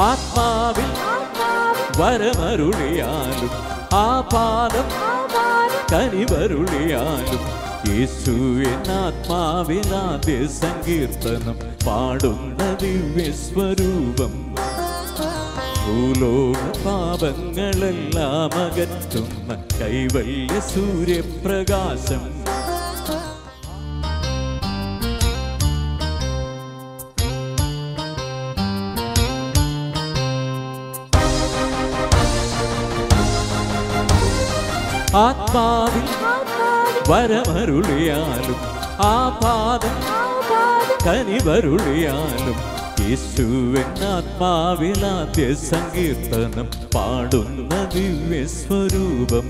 ആത്മാവിൽ വരമരുളിയാലും ആ പാദം കനിവരുളിയാലും യേശു എന്നാത്മാവിലാദ്യ സങ്കീർത്തനം പാടുന്ന ദിവ്യസ്വരൂപം ഭൂലോക പാപങ്ങളെല്ലാം അകറ്റുന്ന കൈവല്യ സൂര്യപ്രകാശം ആത്മാവിൽ വരമരുളിയാലും ആ പാദം കനിവരുളിയാലും യേശുവെന്നാത്മാവിലാദ്യ സങ്കീർത്തനം പാടുന്ന ദിവ്യസ്വരൂപം.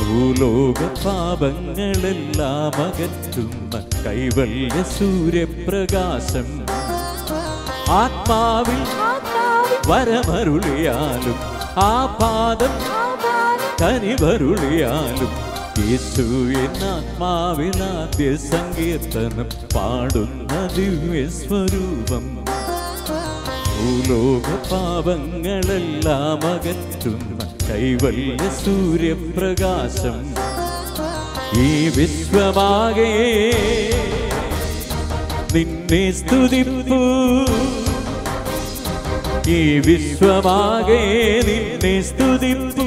ഭൂലോക പാപങ്ങളെല്ലാം അകറ്റുന്ന കൈവല്യ സൂര്യപ്രകാശം. ആത്മാവിൽ വരമരുളിയാലും ആ പാദം കനിവരുളിയാലും യേശു എന്നാത്മാവിനാദ്യ സങ്കീർത്തനം പാടുന്ന ദിവ്യസ്വരൂപം ഭൂലോക പാപങ്ങളെല്ലാം അകറ്റുന്ന കൈവല്യ സൂര്യപ്രകാശം ഈ വിശ്വമാകെ നിന്നെ സ്തുതിപ്പൂ ഈ വിശ്വമാകെ നിന്നെ സ്തുതിപ്പു.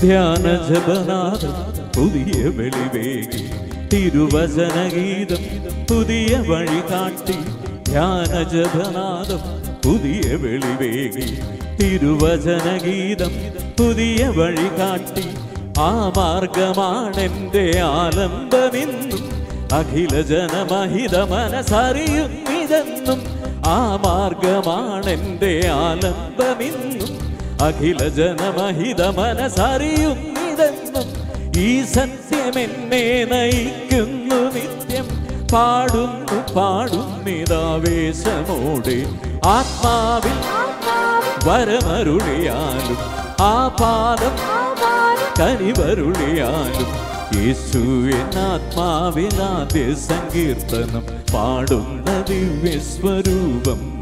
ധ്യാന ജപനാഥം പുതിയ വെളിവേകി തിരുവചനഗീതം പുതിയ വഴി കാട്ടി ധ്യാന ജപനാഥം പുതിയ വെളിവേകി തിരുവചനഗീതം പുതിയ വഴി കാട്ടി. ആ മാർഗമാണെന്റെ ആലംബമെന്നും അഖില ജനമഹിത മനസ്സറിയുന്നിതെന്നും ആ മാർഗമാണെന്റെ ആലംബമെന്നും അഖില ജനമഹിത മനസ്സറിയുന്നിതെന്നും ഈ സത്യമെന്നേ നയിക്കുന്നു നിത്യം. പാടുന്നു പാടുന്നിതാവേശമോടെ ആത്മാവിൽ വരമരുളിയാലും ആ പാദം കനിവരുളിയാലും. യേശു എന്നാത്മാവിനാദ്യ സങ്കീർത്തനം പാടുന്ന ദിവ്യസ്വരൂപം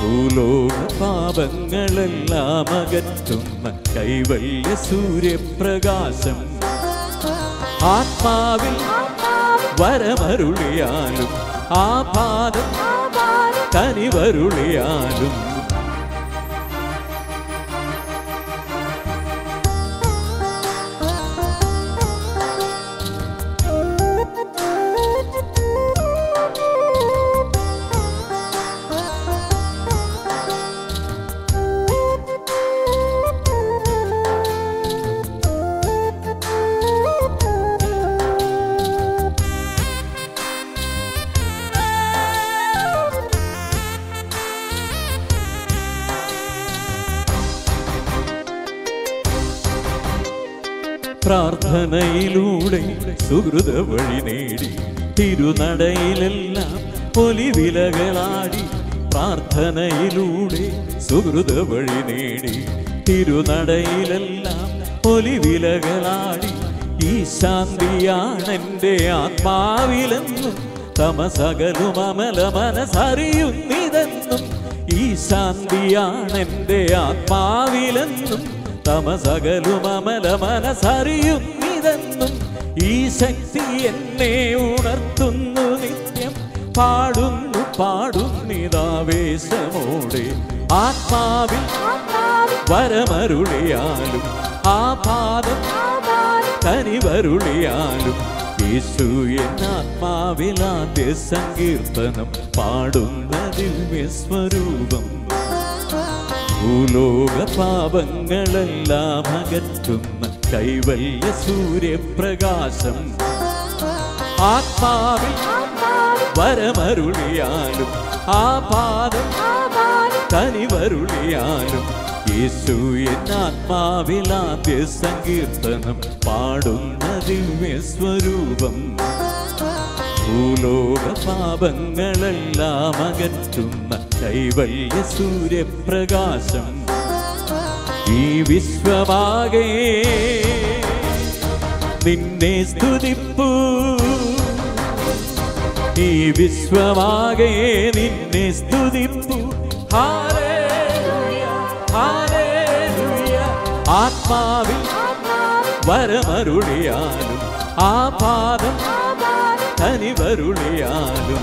ഭൂലോക പാപങ്ങളെല്ലാം അകറ്റുന്ന കൈവല്യ സൂര്യപ്രകാശം. ആത്മാവിൽ വരമരുളിയാലും ആ പാദം കനിവരുളിയാലും പ്രാർത്ഥനയിലൂടെ സുഹൃത വഴി നേടി. തിരുനടയിലെല്ലാം പൊലിവിലകളാടി പ്രാർത്ഥനയിലൂടെ സുഹൃത വഴി നേടി. തിരുനടയിലെല്ലാം പൊലിവിലകളാടി ഈ ശാന്തിയാണെന്റെ ആത്മാവിലെന്നും തമസകലും അമല മനസ്സറിയുന്നിതെന്നും ഈ ശാന്തിയാണെന്റെ ആത്മാവിലെന്നും തമസകലും അമല മനസ്സറിയുന്നിതെന്നും ഈ ശക്തി എന്നെ ഉണർത്തുന്നു നിത്യം. പാടുന്നു പാടുന്നിതാവേശമോടെ ആത്മാവിൽ വരമരുളിയാലും ആ പാദം കനിവരുളിയാലും യേശു എന്നാത്മാവിലാദ്യ സങ്കീർത്തനം പാടുന്നതിൽ ദിവ്യസ്വരൂപം. ഭൂലോക പാപങ്ങളെല്ലാം അകറ്റുന്ന കൈവല്യ സൂര്യപ്രകാശം. ആത്മാവിൽ വരമരുളിയാലും ആ പാദം തനിവരുളിയാലും യേശു എന്നാത്മാവിലാദ്യ സങ്കീർത്തനം പാടുന്ന ദിവ്യ സ്വരൂപം ഭൂലോക പാപങ്ങളെല്ലാം അകറ്റുന്ന കൈവല്യ സൂര്യപ്രകാശം ഈ വിശ്വമാകെ നിന്നെ സ്തുതിപ്പൂ ഈ വിശ്വമാകെ നിന്നെ സ്തുതിപ്പൂ. ആത്മാവിൽ വരമരുളിയാലും ആ പാദം കനിവരുളിയാലും